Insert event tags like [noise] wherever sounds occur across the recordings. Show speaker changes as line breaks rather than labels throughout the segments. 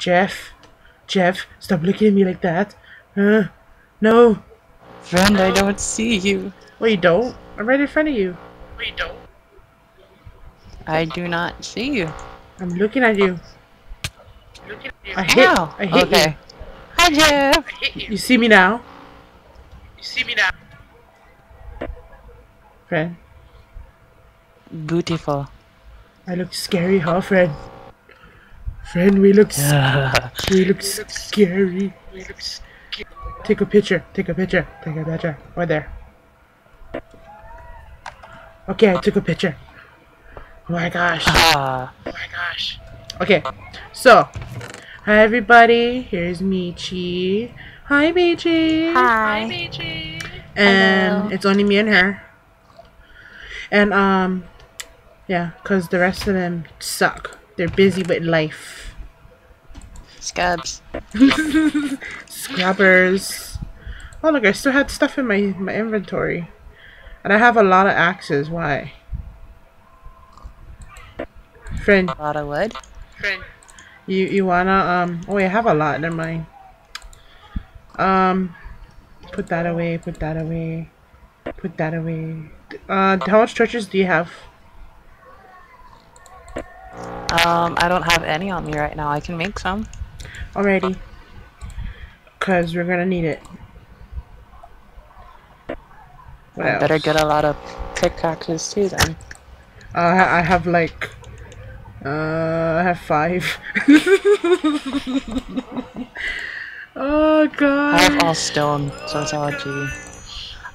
Jeff, Jeff, stop looking at me like that. Huh? No.
Friend, I don't see you.
Well, you don't. I'm right in front of you.
We don't.
I do not see you.
I'm looking at you.
Look at you.
I hit.
Ow.
I hit
okay. Hi, Jeff.
I hit
you.
you.
You see me now,
You see me now?
friend?
Beautiful.
I look scary, huh, friend? Friend, we look. s- we look scary.
We look s-
Take a picture. Take a picture. Take a picture. Right there. Okay, I took a picture. Oh my gosh.
Ah.
Oh my gosh.
Okay, so hi everybody. Here's Michi. Hi, Michi.
Hi,
Hi.
Meiji.
And
Hello.
it's only me and her. And um, yeah, cause the rest of them suck. They're busy with life.
Scabs. [laughs]
Scrubbers. Oh look, I still had stuff in my my inventory, and I have a lot of axes. Why? Friend,
A lot of wood.
Friend.
you you wanna um? Oh, wait, I have a lot. Never mind. Um, put that away. Put that away. Put that away. Uh, how much torches do you have?
Um, I don't have any on me right now. I can make some.
Alrighty. Cause we're gonna need it. What
I better
else?
get a lot of pickaxes too then.
Uh, I I have like, uh, I have five. [laughs] oh god.
I have all stone, so it's all G.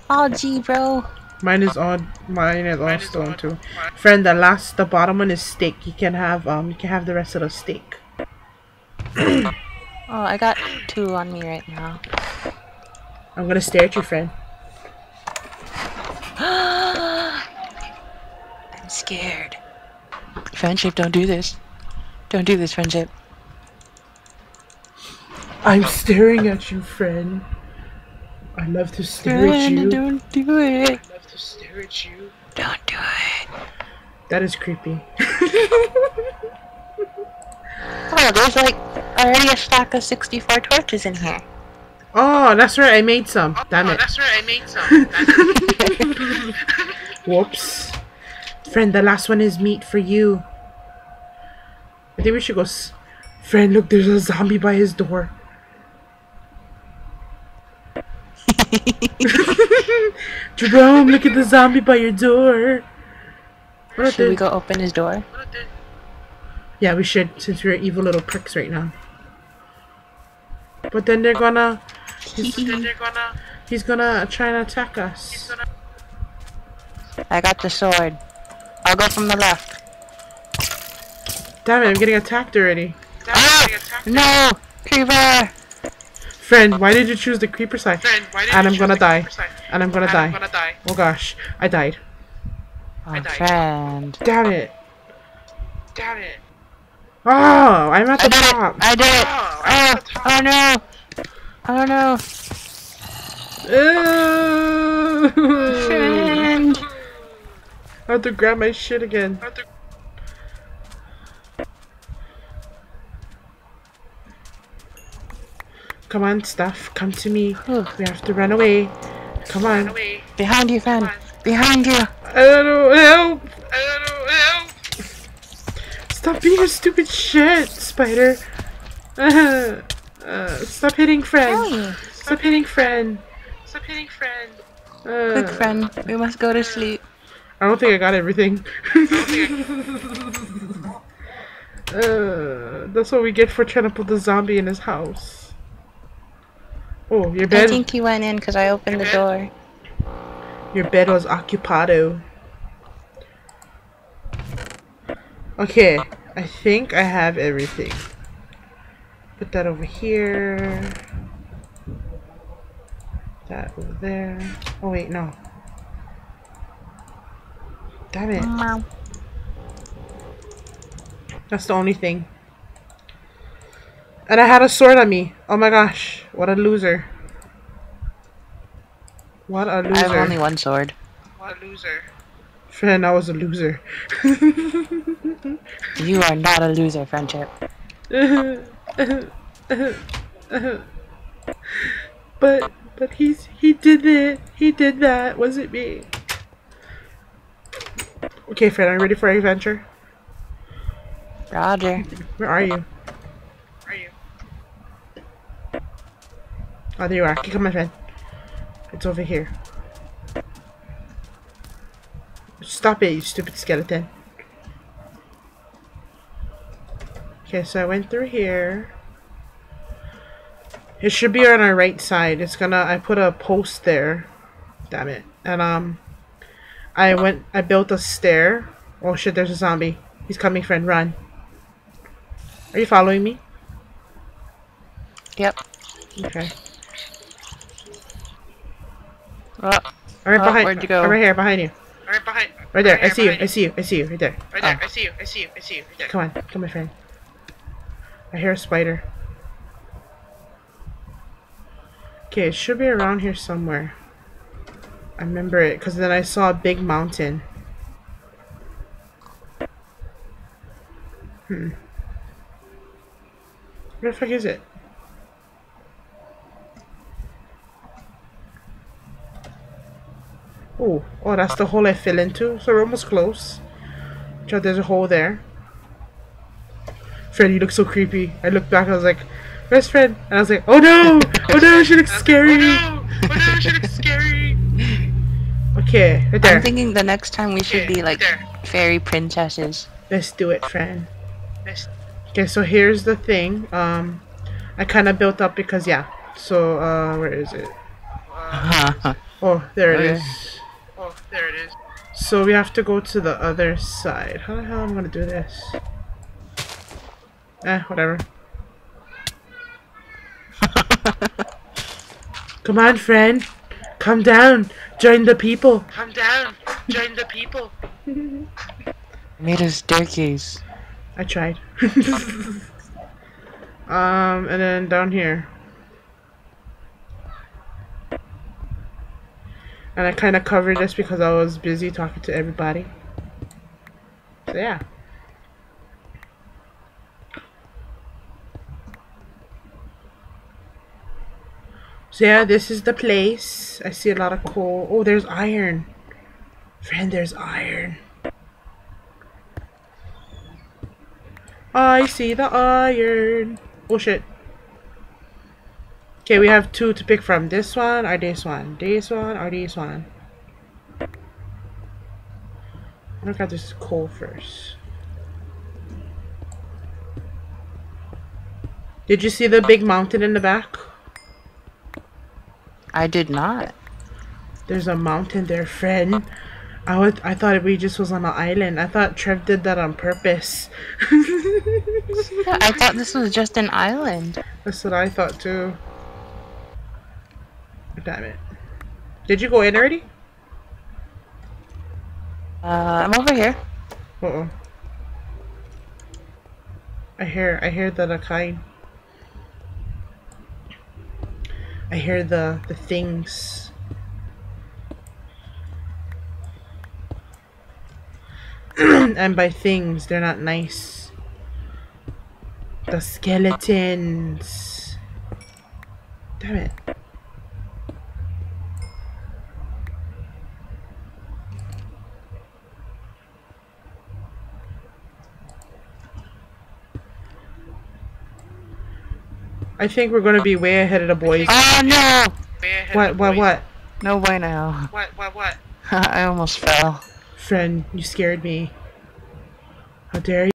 All G, bro.
Mine is all. Mine is all
Mine
stone
all-
too. Friend, the last, the bottom one is steak. You can have um, you can have the rest of the steak. [clears throat]
Oh, I got two on me right now.
I'm gonna stare at you, friend. [gasps]
I'm scared. Friendship, don't do this. Don't do this, friendship.
I'm staring at you, friend. I love to stare at
Friend,
you.
don't do it.
I love to stare at you.
Don't do it.
That is creepy. [laughs]
Oh, there's like already a stack of 64 torches in here.
Oh, that's right. I made some. Oh, Damn
oh,
it.
that's right. I made some. [laughs]
Whoops. Friend, the last one is meat for you. I think we should go. S- Friend, look, there's a zombie by his door. [laughs] Jerome, look at the zombie by your door. What
Should we go open his door?
Yeah, we should, since we're evil little pricks right now. But then they're gonna. [laughs]
Then they're gonna.
He's gonna try and attack us.
I got the sword. I'll go from the left.
Damn it, I'm getting attacked already.
That's getting attacked. Ah!
No! Creeper!
Friend, why did you choose the creeper side?
Friend, why did
And
you
I'm gonna die. And I'm gonna
And
die.
I'm gonna die.
Oh gosh, I died.
Oh,
died.
friend.
Damn it.
Damn it.
Oh, I'm at
I
the
did it!
top.
I did it!
Oh,
Oh,
I'm at the top.
oh no! Oh no!
Ew.
Friend!
I have to grab my shit again.
What the-
Come on, stuff. Come to me.
Whew.
We have to run away. Come on.
Away.
Behind you, friend! Behind you!
I don't know. Help.
I don't know. Help.
Stop being a stupid shit, spider. Uh, [laughs] uh, stop hitting friend.
Hey!
Stop hitting friend.
Stop hitting friend.
Uh,
Quick, friend. We must go to sleep.
I don't think I got everything. [laughs] uh, that's what we get for trying to put the zombie in his house. Oh, your
I think he went in because I opened the door.
Your bed was occupado. Okay, I think I have everything. Put that over here. That over there. Oh wait, no. Damn it.
Meow.
That's the only thing. And I had a sword on me. Oh my gosh. What a loser. What a
I have only one sword.
What a loser.
Friend, I was a loser. [laughs]
You are not a loser, friendship.
but but he's he did it. He did that. Was it me? Okay, friend, are you ready for adventure?
Roger.
Where are you?
Are you?
Oh, there you are. Come on, friend. It's over here. Stop it, you stupid skeleton. Okay, so I went through here. It should be on our right side. It's gonna. I put a post there. Damn it. And um, I went. I built a stair. Oh shit! There's a zombie. He's coming, friend. Run. Are you following me?
Yep.
Okay.
Oh,
I'm right
Oh,
behind.
where'd you go?
I'm right here, behind you.
Right behind.
Right there. I
here,
see you.
behind
I see you. I see you. Right there.
Right there.
Oh.
I see you. I see you. I see you. Right there.
Come on. Come on, friend. I hear a spider. Okay, it should be around here somewhere. I remember it because then I saw a big mountain. Hmm. Where the fuck is it? Oh, oh, that's the hole I fell into. So we're almost close. Joe, there's a hole there. Fred, you look so creepy. I looked back, I was like, where's Fred? And I was like, oh no! Oh no, she looks [laughs] scary!
Oh
scary!
no! Oh no! She looks scary. [laughs]
Okay, right there.
I'm thinking the next time we should
Okay,
be like
there.
fairy princesses.
Let's do it, friend. Okay, so here's the thing. Um, I kind of built up because, yeah. So, uh, where is it? [laughs] Oh, there it
Okay.
is.
Oh, there it is.
So we have to go to the other side. How the hell am I gonna do this? Eh, whatever. [laughs] Come on, friend. Come down. Join the people.
Come down. Join the people. [laughs]
Made a staircase.
I tried. [laughs] um, and then down here. And I kind of covered this because I was busy talking to everybody. So yeah. So yeah, this is the place. I see a lot of coal. Oh, there's iron. Friend, there's iron. I see the iron. Oh shit. Okay, we have two to pick from. This one or this one. This one or this one. I got this coal first. Did you see the big mountain in the back?
I did not.
There's a mountain there, friend. I would, I thought we just was on an island. I thought Trev did that on purpose.
Yeah, [laughs] I thought this was just an island.
That's what I thought too. Damn it. Did you go in already?
Uh, I'm over here.
Uh oh. I hear I hear the kind. I hear the the things. [clears throat] and by things, they're not nice. The skeletons. Damn it. I think we're gonna be way ahead of the boys.
Oh no!
Way ahead
What, what, what?
No way now.
What? What? What? [laughs]
I almost fell.
Friend, you scared me. How dare you?